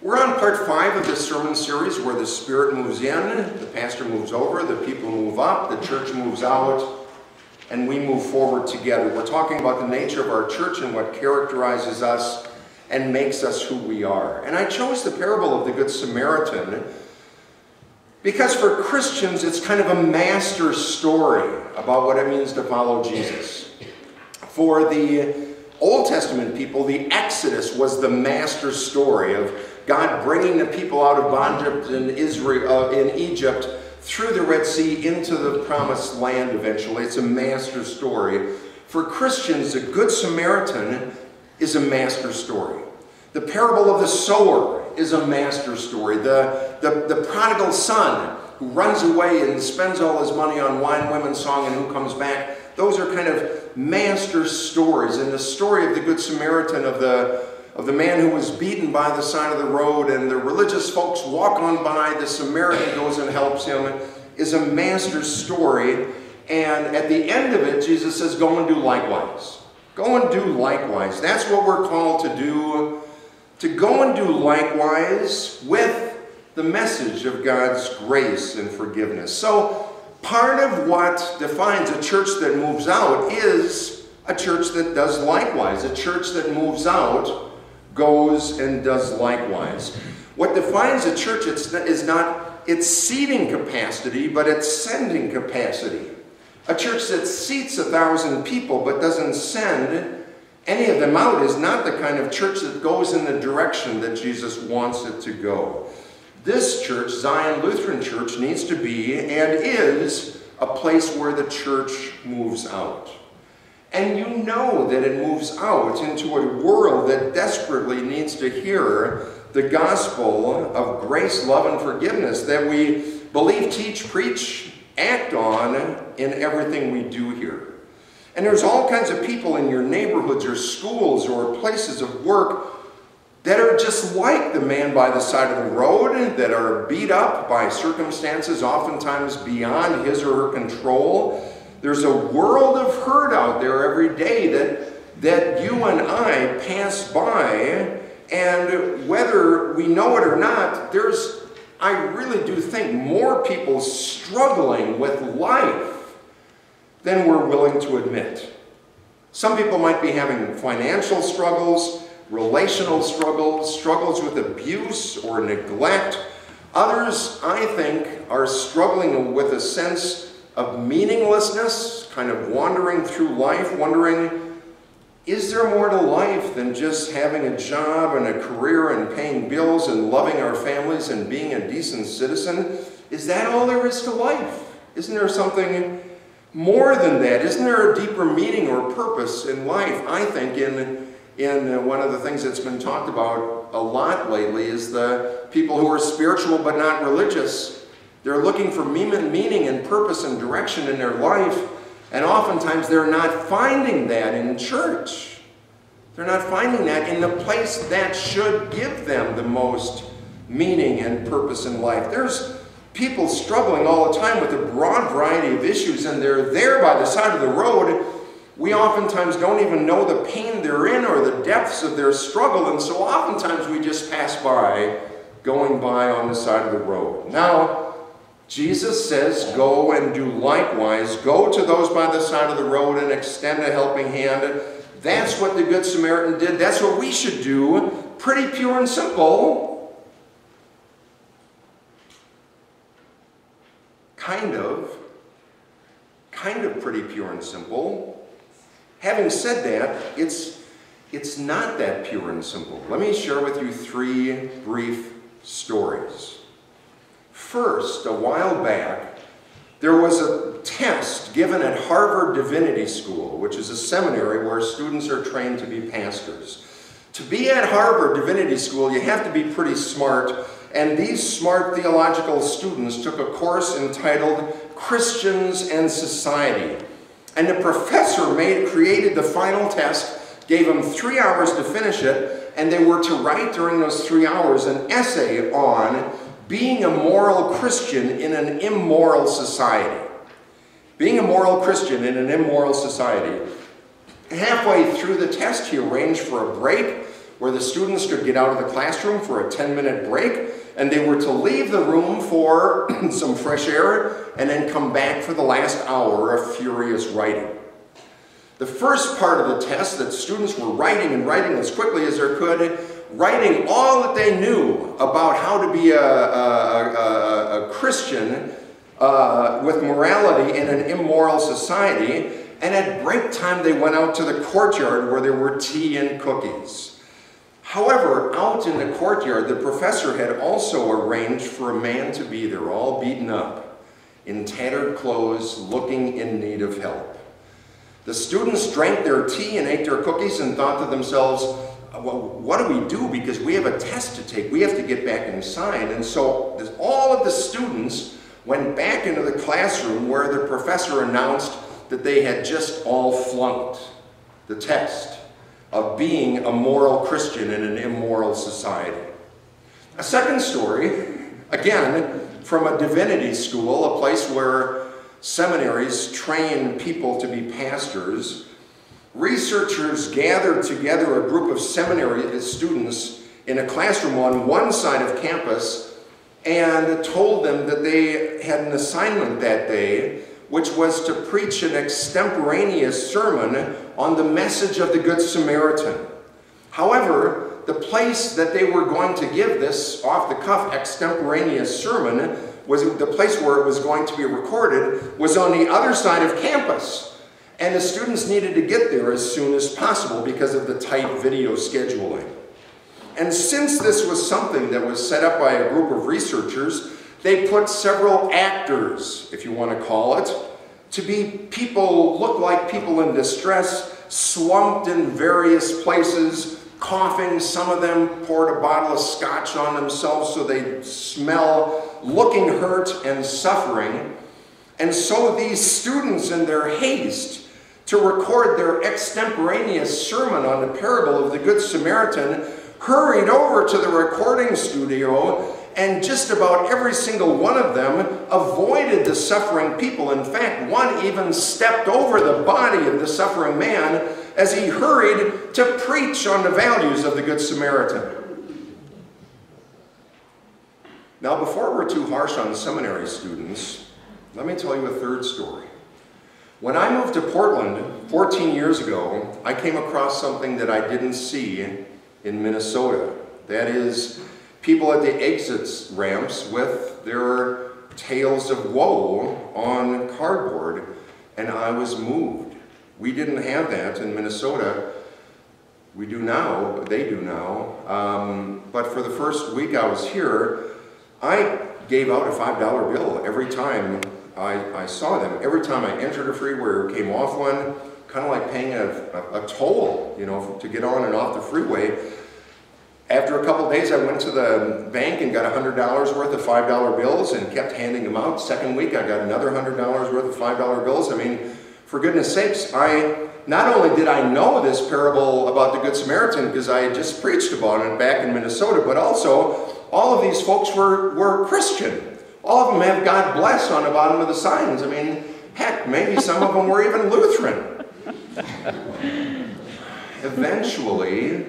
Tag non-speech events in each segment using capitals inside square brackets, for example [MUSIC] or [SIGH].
We're on part five of this sermon series where the Spirit moves in, the pastor moves over, the people move up, the church moves out, and we move forward together. We're talking about the nature of our church and what characterizes us and makes us who we are. And I chose the parable of the Good Samaritan because for Christians it's kind of a master story about what it means to follow Jesus. For the Old Testament people, the Exodus was the master story of God bringing the people out of bondage in Israel, uh, in Egypt, through the Red Sea into the promised land eventually. It's a master story. For Christians, the Good Samaritan is a master story. The parable of the sower is a master story. The, the, the prodigal son who runs away and spends all his money on wine, women, song, and who comes back, those are kind of master stories. And the story of the Good Samaritan, of the of the man who was beaten by the side of the road, and the religious folks walk on by, the Samaritan goes and helps him, is a master story. And at the end of it, Jesus says, Go and do likewise. Go and do likewise. That's what we're called to do. To go and do likewise with the message of God's grace and forgiveness. So, part of what defines a church that moves out is a church that does likewise, a church that moves out goes and does likewise. What defines a church is not its seating capacity, but its sending capacity. A church that seats a thousand people but doesn't send any of them out is not the kind of church that goes in the direction that Jesus wants it to go. This church, Zion Lutheran Church, needs to be and is a place where the church moves out. And you know that it moves out into a world that desperately needs to hear the gospel of grace, love, and forgiveness that we believe, teach, preach, act on in everything we do here. And there's all kinds of people in your neighborhoods or schools or places of work that are just like the man by the side of the road, that are beat up by circumstances oftentimes beyond his or her control, there's a world of hurt out there every day that, that you and I pass by, and whether we know it or not, there's, I really do think, more people struggling with life than we're willing to admit. Some people might be having financial struggles, relational struggles, struggles with abuse or neglect. Others, I think, are struggling with a sense of meaninglessness, kind of wandering through life, wondering, is there more to life than just having a job and a career and paying bills and loving our families and being a decent citizen? Is that all there is to life? Isn't there something more than that? Isn't there a deeper meaning or purpose in life? I think in, in uh, one of the things that's been talked about a lot lately is the people who are spiritual but not religious they're looking for meaning and purpose and direction in their life, and oftentimes they're not finding that in church. They're not finding that in the place that should give them the most meaning and purpose in life. There's people struggling all the time with a broad variety of issues, and they're there by the side of the road. We oftentimes don't even know the pain they're in or the depths of their struggle, and so oftentimes we just pass by, going by on the side of the road. Now, Jesus says, Go and do likewise. Go to those by the side of the road and extend a helping hand. That's what the Good Samaritan did. That's what we should do. Pretty pure and simple. Kind of. Kind of pretty pure and simple. Having said that, it's, it's not that pure and simple. Let me share with you three brief stories. First, a while back, there was a test given at Harvard Divinity School, which is a seminary where students are trained to be pastors. To be at Harvard Divinity School, you have to be pretty smart, and these smart theological students took a course entitled Christians and Society. And the professor made, created the final test, gave them three hours to finish it, and they were to write during those three hours an essay on being a moral Christian in an immoral society. Being a moral Christian in an immoral society. Halfway through the test, he arranged for a break where the students could get out of the classroom for a 10-minute break, and they were to leave the room for [CLEARS THROAT] some fresh air and then come back for the last hour of furious writing. The first part of the test that students were writing and writing as quickly as they could, writing all that they knew about how to be a, a, a, a Christian uh, with morality in an immoral society, and at break time they went out to the courtyard where there were tea and cookies. However, out in the courtyard, the professor had also arranged for a man to be there, all beaten up, in tattered clothes, looking in need of help. The students drank their tea and ate their cookies and thought to themselves, well, what do we do? Because we have a test to take. We have to get back inside. And so all of the students went back into the classroom where the professor announced that they had just all flunked the test of being a moral Christian in an immoral society. A second story, [LAUGHS] again, from a divinity school, a place where seminaries train people to be pastors, researchers gathered together a group of seminary students in a classroom on one side of campus and told them that they had an assignment that day which was to preach an extemporaneous sermon on the message of the Good Samaritan. However, the place that they were going to give this off-the-cuff extemporaneous sermon was the place where it was going to be recorded was on the other side of campus. And the students needed to get there as soon as possible because of the tight video scheduling. And since this was something that was set up by a group of researchers, they put several actors, if you want to call it, to be people, look like people in distress, slumped in various places, coughing. Some of them poured a bottle of scotch on themselves so they smell, looking hurt and suffering. And so these students, in their haste to record their extemporaneous sermon on the parable of the Good Samaritan, hurried over to the recording studio and just about every single one of them avoided the suffering people. In fact, one even stepped over the body of the suffering man as he hurried to preach on the values of the Good Samaritan. Now, before we're too harsh on seminary students, let me tell you a third story. When I moved to Portland 14 years ago, I came across something that I didn't see in Minnesota. That is, people at the exits ramps with their tales of woe on cardboard, and I was moved. We didn't have that in Minnesota. We do now, they do now. Um, but for the first week I was here, I gave out a $5 bill every time I, I saw them. Every time I entered a freeway or came off one, kind of like paying a, a, a, toll, you know, to get on and off the freeway. After a couple days, I went to the bank and got $100 worth of $5 bills and kept handing them out. Second week, I got another $100 worth of $5 bills. I mean, for goodness sakes, I not only did I know this parable about the Good Samaritan because I had just preached about it back in Minnesota, but also all of these folks were, were Christian. All of them have God bless on the bottom of the signs. I mean, heck, maybe some of them were even Lutheran. Eventually,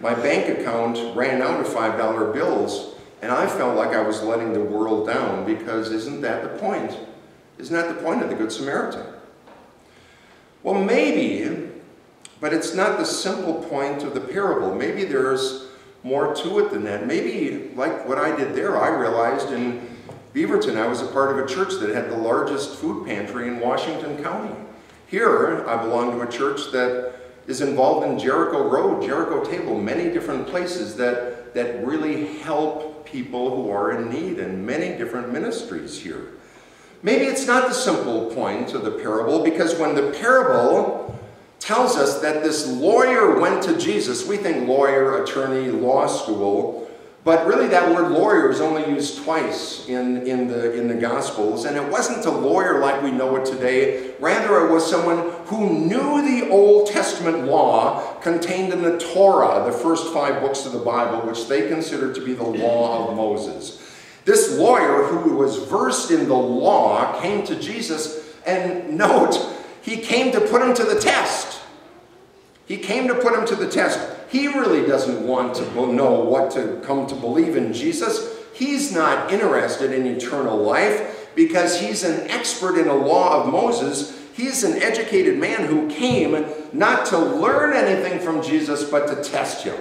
my bank account ran out of $5 bills, and I felt like I was letting the world down because isn't that the point? Isn't that the point of the Good Samaritan? Well, maybe, but it's not the simple point of the parable. Maybe there's more to it than that. Maybe, like what I did there, I realized in Beaverton, I was a part of a church that had the largest food pantry in Washington County. Here, I belong to a church that is involved in Jericho Road, Jericho Table, many different places that, that really help people who are in need and many different ministries here. Maybe it's not the simple point of the parable because when the parable tells us that this lawyer went to Jesus, we think lawyer, attorney, law school, but really that word lawyer is only used twice in, in, the, in the Gospels, and it wasn't a lawyer like we know it today. Rather, it was someone who knew the Old Testament law contained in the Torah, the first five books of the Bible, which they considered to be the law of Moses. This lawyer who was versed in the law came to Jesus and note, he came to put him to the test. He came to put him to the test. He really doesn't want to know what to come to believe in Jesus. He's not interested in eternal life because he's an expert in the law of Moses. He's an educated man who came not to learn anything from Jesus, but to test him.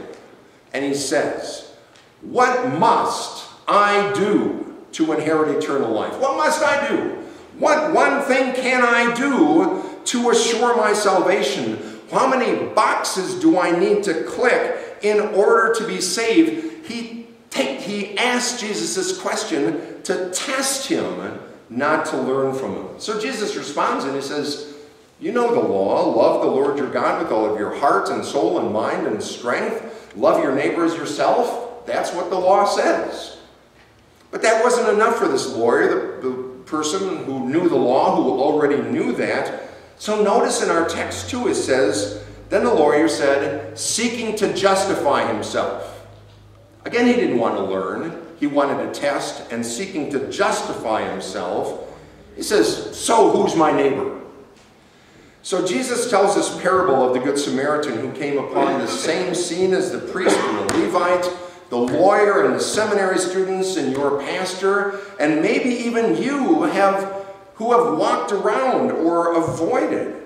And he says, What must I do to inherit eternal life? What must I do? What one thing can I do to assure my salvation? How many boxes do I need to click in order to be saved? He, take, he asked Jesus this question to test him, not to learn from him. So Jesus responds and he says, You know the law. Love the Lord your God with all of your heart and soul and mind and strength. Love your neighbor as yourself. That's what the law says. But that wasn't enough for this lawyer, the, the person who knew the law, who already knew that. So notice in our text too, it says, Then the lawyer said, seeking to justify himself. Again, he didn't want to learn. He wanted to test and seeking to justify himself. He says, So who's my neighbor? So Jesus tells this parable of the Good Samaritan who came upon the same scene as the priest and the Levite, the lawyer and the seminary students and your pastor, and maybe even you have who have walked around or avoided.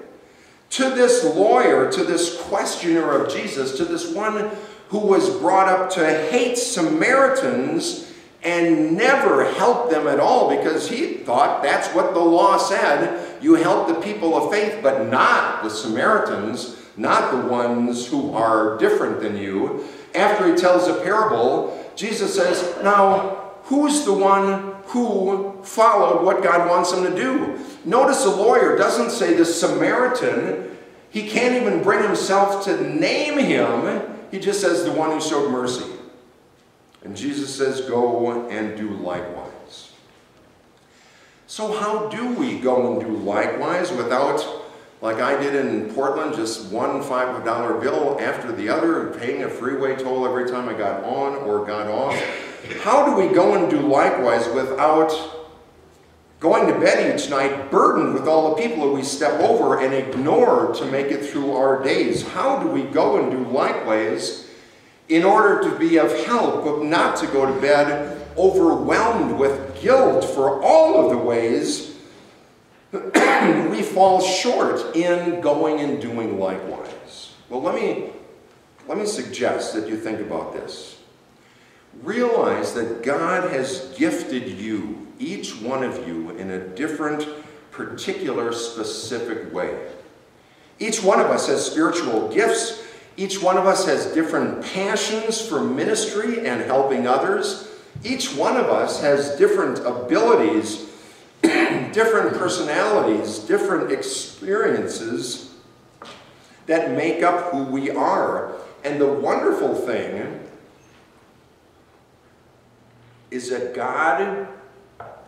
To this lawyer, to this questioner of Jesus, to this one who was brought up to hate Samaritans and never help them at all because he thought that's what the law said. You help the people of faith, but not the Samaritans, not the ones who are different than you. After he tells a parable, Jesus says, Now, who's the one who followed what God wants him to do. Notice the lawyer doesn't say the Samaritan. He can't even bring himself to name him. He just says the one who showed mercy. And Jesus says, go and do likewise. So how do we go and do likewise without, like I did in Portland, just one $5 bill after the other, paying a freeway toll every time I got on or got off? How do we go and do likewise without going to bed each night burdened with all the people that we step over and ignore to make it through our days? How do we go and do likewise in order to be of help, but not to go to bed overwhelmed with guilt for all of the ways [CLEARS THROAT] we fall short in going and doing likewise? Well, let me, let me suggest that you think about this. Realize that God has gifted you, each one of you, in a different, particular, specific way. Each one of us has spiritual gifts. Each one of us has different passions for ministry and helping others. Each one of us has different abilities, [CLEARS THROAT] different personalities, different experiences that make up who we are. And the wonderful thing is that God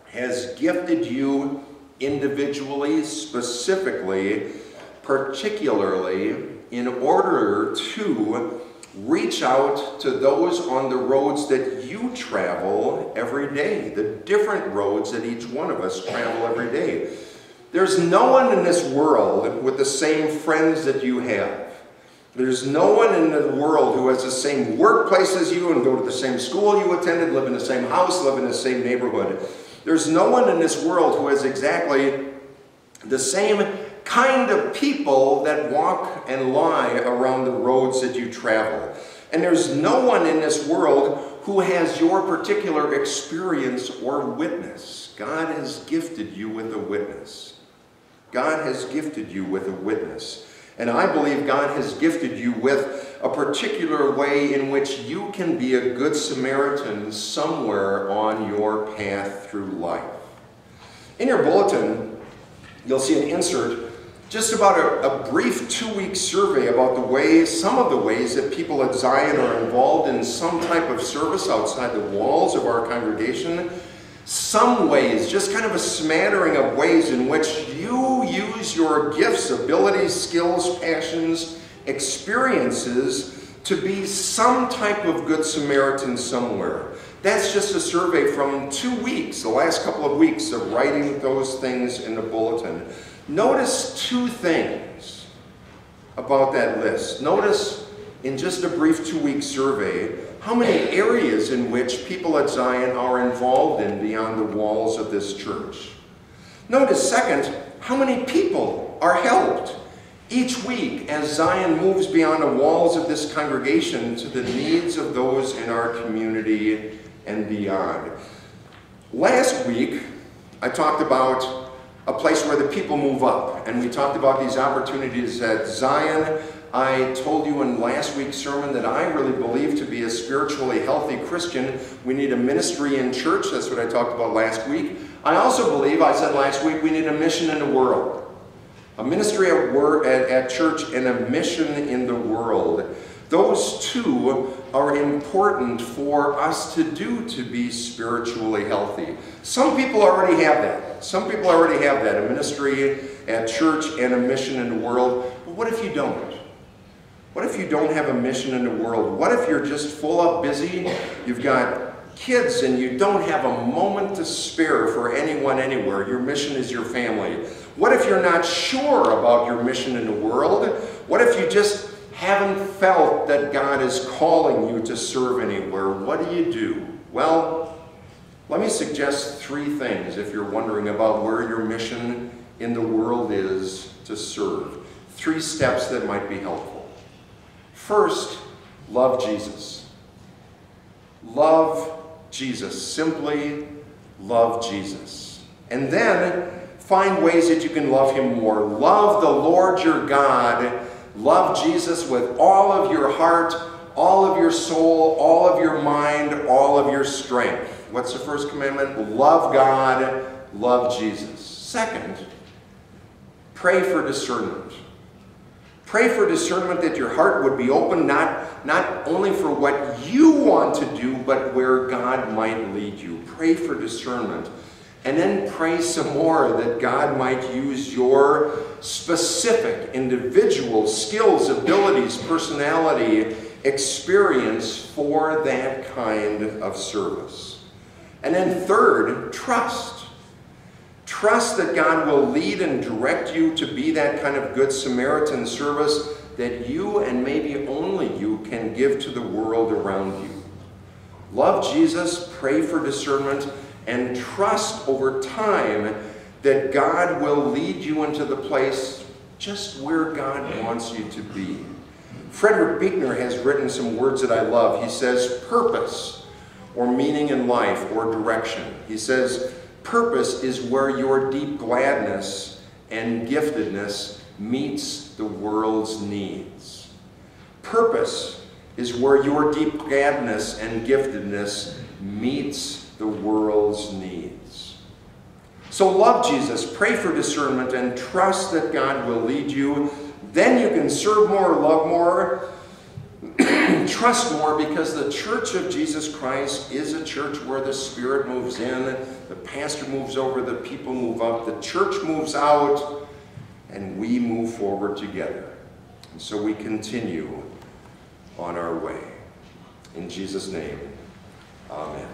has gifted you individually, specifically, particularly, in order to reach out to those on the roads that you travel every day, the different roads that each one of us travel every day. There's no one in this world with the same friends that you have. There's no one in the world who has the same workplace as you and go to the same school you attended, live in the same house, live in the same neighborhood. There's no one in this world who has exactly the same kind of people that walk and lie around the roads that you travel. And there's no one in this world who has your particular experience or witness. God has gifted you with a witness. God has gifted you with a witness. And I believe God has gifted you with a particular way in which you can be a good Samaritan somewhere on your path through life. In your bulletin, you'll see an insert just about a, a brief two-week survey about the ways, some of the ways that people at Zion are involved in some type of service outside the walls of our congregation some ways, just kind of a smattering of ways in which you use your gifts, abilities, skills, passions, experiences to be some type of Good Samaritan somewhere. That's just a survey from two weeks, the last couple of weeks of writing those things in the bulletin. Notice two things about that list. Notice in just a brief two-week survey how many areas in which people at Zion are involved in beyond the walls of this church. Notice, second, how many people are helped each week as Zion moves beyond the walls of this congregation to the needs of those in our community and beyond. Last week, I talked about a place where the people move up, and we talked about these opportunities at Zion I told you in last week's sermon that I really believe to be a spiritually healthy Christian, we need a ministry in church. That's what I talked about last week. I also believe, I said last week, we need a mission in the world. A ministry at, work, at, at church and a mission in the world. Those two are important for us to do to be spiritually healthy. Some people already have that. Some people already have that, a ministry at church and a mission in the world. But what if you don't? What if you don't have a mission in the world? What if you're just full up busy? You've got kids and you don't have a moment to spare for anyone anywhere. Your mission is your family. What if you're not sure about your mission in the world? What if you just haven't felt that God is calling you to serve anywhere? What do you do? Well, let me suggest three things if you're wondering about where your mission in the world is to serve. Three steps that might be helpful. First, love Jesus. Love Jesus. Simply love Jesus. And then find ways that you can love him more. Love the Lord your God. Love Jesus with all of your heart, all of your soul, all of your mind, all of your strength. What's the first commandment? Love God, love Jesus. Second, pray for discernment. Pray for discernment that your heart would be open, not, not only for what you want to do, but where God might lead you. Pray for discernment. And then pray some more that God might use your specific individual skills, abilities, personality, experience for that kind of service. And then third, trust. Trust that God will lead and direct you to be that kind of good Samaritan service that you and maybe only you can give to the world around you. Love Jesus, pray for discernment, and trust over time that God will lead you into the place just where God wants you to be. Frederick Buechner has written some words that I love. He says, purpose, or meaning in life, or direction. He says, Purpose is where your deep gladness and giftedness meets the world's needs. Purpose is where your deep gladness and giftedness meets the world's needs. So love Jesus, pray for discernment, and trust that God will lead you. Then you can serve more, love more, trust more because the church of Jesus Christ is a church where the Spirit moves in, the pastor moves over, the people move up, the church moves out, and we move forward together. And so we continue on our way. In Jesus' name, amen.